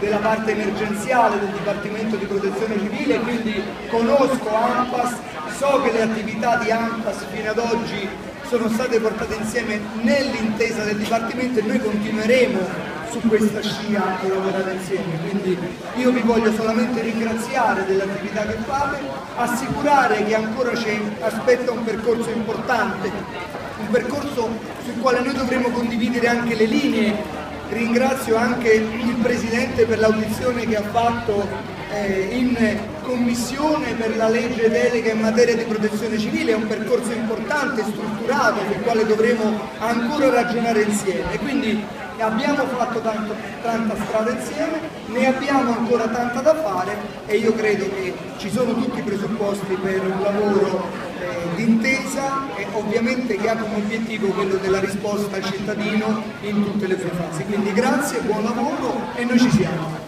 della parte emergenziale del Dipartimento di Protezione Civile, quindi conosco AMPAS, so che le attività di AMPAS fino ad oggi sono state portate insieme nell'intesa del Dipartimento e noi continueremo su questa scia a lavorare insieme. Quindi io vi voglio solamente ringraziare dell'attività che fate, assicurare che ancora ci aspetta un percorso importante, un percorso sul quale noi dovremo condividere anche le linee. Ringrazio anche il Presidente per l'audizione che ha fatto eh, in commissione per la legge delega in materia di protezione civile, è un percorso importante, strutturato, sul quale dovremo ancora ragionare insieme. Quindi abbiamo fatto tanto, tanta strada insieme, ne abbiamo ancora tanta da fare e io credo che ci sono tutti i presupposti per un lavoro eh, ovviamente che ha come obiettivo quello della risposta al cittadino in tutte le sue fasi. Quindi grazie, buon lavoro e noi ci siamo.